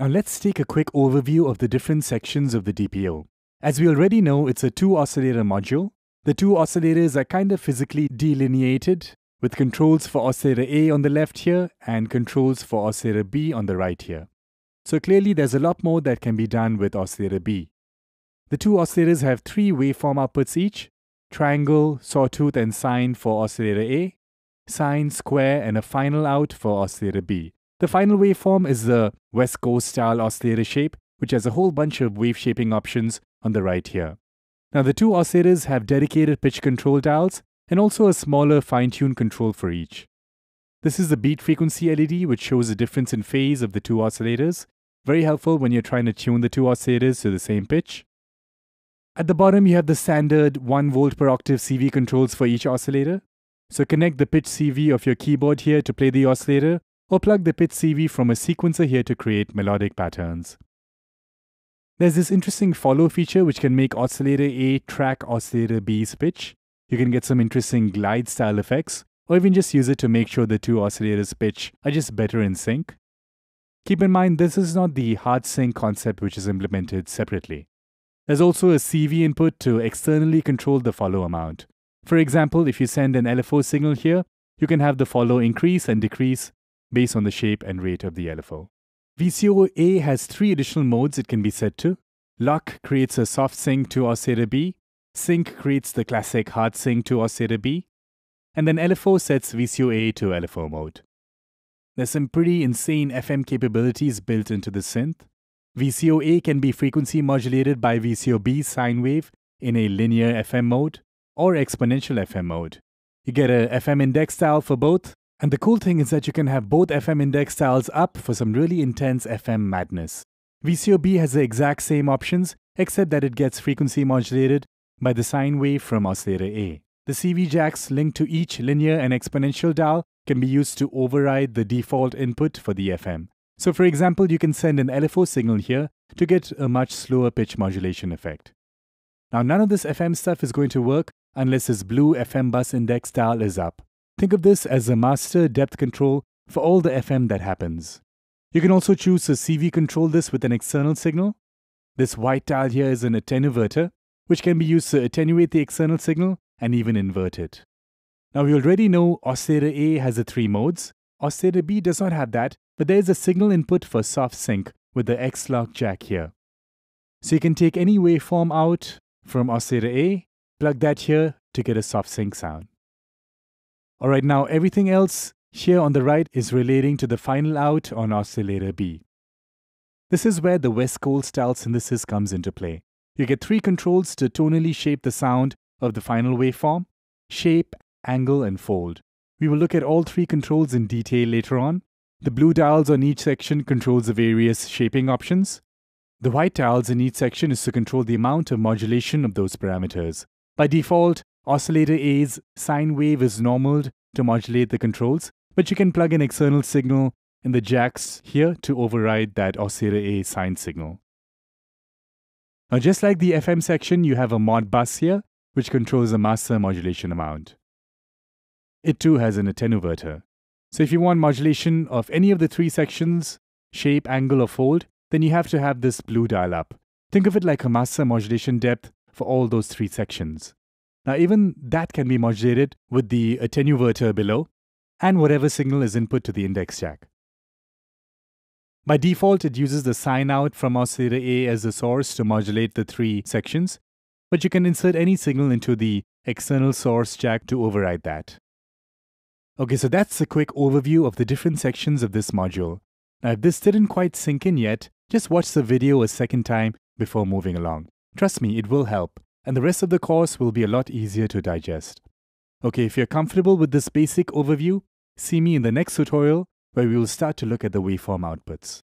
Now let's take a quick overview of the different sections of the DPO. As we already know, it's a two oscillator module. The two oscillators are kind of physically delineated with controls for oscillator A on the left here and controls for oscillator B on the right here. So clearly there's a lot more that can be done with oscillator B. The two oscillators have three waveform outputs each, triangle, sawtooth and sine for oscillator A, sine, square and a final out for oscillator B. The final waveform is the West Coast style oscillator shape, which has a whole bunch of wave shaping options on the right here. Now the two oscillators have dedicated pitch control dials and also a smaller fine-tuned control for each. This is the beat frequency LED which shows the difference in phase of the two oscillators. Very helpful when you're trying to tune the two oscillators to the same pitch. At the bottom you have the standard 1 volt per octave CV controls for each oscillator. So connect the pitch CV of your keyboard here to play the oscillator or plug the pitch CV from a sequencer here to create melodic patterns. There's this interesting follow feature which can make oscillator A track oscillator B's pitch. You can get some interesting glide style effects, or even just use it to make sure the two oscillators' pitch are just better in sync. Keep in mind, this is not the hard sync concept which is implemented separately. There's also a CV input to externally control the follow amount. For example, if you send an LFO signal here, you can have the follow increase and decrease based on the shape and rate of the LFO. VCO A has three additional modes it can be set to. Lock creates a soft sync to oscillator B, Sync creates the classic hard sync to oscillator B, and then LFO sets VCO A to LFO mode. There's some pretty insane FM capabilities built into the synth. VCO A can be frequency modulated by VCO B sine wave in a linear FM mode or exponential FM mode. You get a FM index dial for both, and the cool thing is that you can have both FM index dials up for some really intense FM madness. VCOB has the exact same options, except that it gets frequency modulated by the sine wave from oscillator A. The CV jacks linked to each linear and exponential dial can be used to override the default input for the FM. So for example, you can send an LFO signal here to get a much slower pitch modulation effect. Now none of this FM stuff is going to work unless this blue FM bus index dial is up. Think of this as a master depth control for all the FM that happens. You can also choose to CV control this with an external signal. This white dial here is an attenuverter, which can be used to attenuate the external signal and even invert it. Now we already know oscillator A has the three modes. Oscillator B does not have that, but there is a signal input for soft sync with the X-Lock jack here. So you can take any waveform out from oscillator A, plug that here to get a soft sync sound. Alright, now everything else here on the right is relating to the final out on oscillator B. This is where the West Coast style synthesis comes into play. You get three controls to tonally shape the sound of the final waveform, shape, angle, and fold. We will look at all three controls in detail later on. The blue dials on each section controls the various shaping options. The white dials in each section is to control the amount of modulation of those parameters. By default, Oscillator A's sine wave is normaled to modulate the controls, but you can plug an external signal in the jacks here to override that oscillator A sine signal. Now just like the FM section, you have a mod bus here, which controls the master modulation amount. It too has an attenuverter. So if you want modulation of any of the three sections, shape, angle, or fold, then you have to have this blue dial up. Think of it like a master modulation depth for all those three sections. Now, even that can be modulated with the attenuverter below and whatever signal is input to the index jack. By default, it uses the sine out from oscillator A as the source to modulate the three sections, but you can insert any signal into the external source jack to override that. Okay, so that's a quick overview of the different sections of this module. Now, if this didn't quite sink in yet, just watch the video a second time before moving along. Trust me, it will help and the rest of the course will be a lot easier to digest. Okay, if you're comfortable with this basic overview, see me in the next tutorial where we will start to look at the waveform outputs.